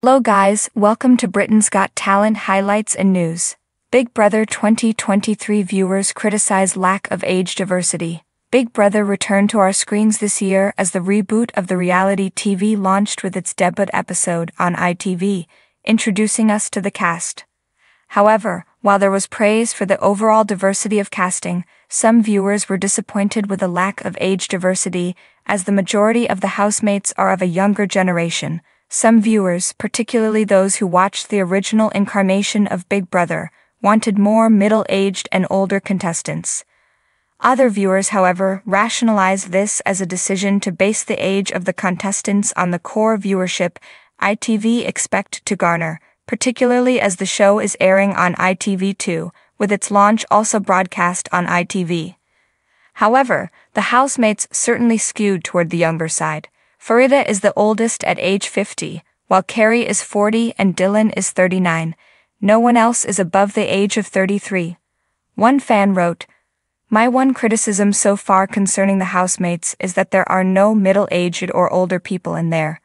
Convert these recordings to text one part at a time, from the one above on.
Hello guys, welcome to Britain's Got Talent highlights and news. Big Brother 2023 viewers criticize lack of age diversity. Big Brother returned to our screens this year as the reboot of the reality TV launched with its debut episode on ITV, introducing us to the cast. However, while there was praise for the overall diversity of casting, some viewers were disappointed with the lack of age diversity, as the majority of the housemates are of a younger generation. Some viewers, particularly those who watched the original incarnation of Big Brother, wanted more middle aged and older contestants. Other viewers, however, rationalized this as a decision to base the age of the contestants on the core viewership ITV expect to garner, particularly as the show is airing on ITV2, with its launch also broadcast on ITV. However, the housemates certainly skewed toward the younger side. Farida is the oldest at age 50, while Kerry is 40 and Dylan is 39. No one else is above the age of 33. One fan wrote, My one criticism so far concerning the housemates is that there are no middle-aged or older people in there.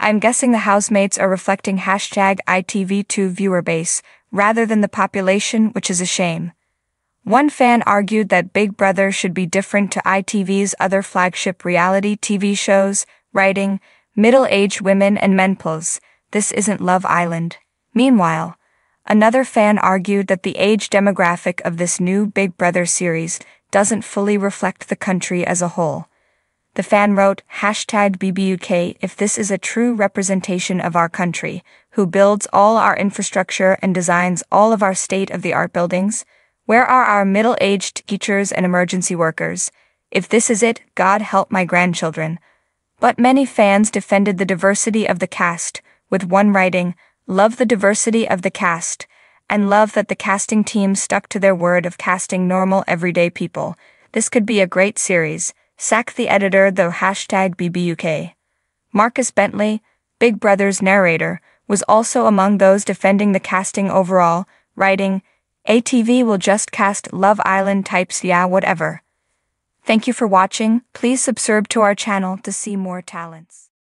I'm guessing the housemates are reflecting hashtag ITV2 viewer base rather than the population, which is a shame. One fan argued that Big Brother should be different to ITV's other flagship reality TV shows, writing, middle aged women and menopause, this isn't Love Island. Meanwhile, another fan argued that the age demographic of this new Big Brother series doesn't fully reflect the country as a whole. The fan wrote, hashtag BBUK if this is a true representation of our country, who builds all our infrastructure and designs all of our state of the art buildings, where are our middle aged teachers and emergency workers? If this is it, God help my grandchildren. But many fans defended the diversity of the cast, with one writing, Love the diversity of the cast, and love that the casting team stuck to their word of casting normal everyday people. This could be a great series. Sack the editor, though hashtag BBUK. Marcus Bentley, Big Brother's narrator, was also among those defending the casting overall, writing, ITV will just cast Love Island types yeah whatever. Thank you for watching, please subscribe to our channel to see more talents.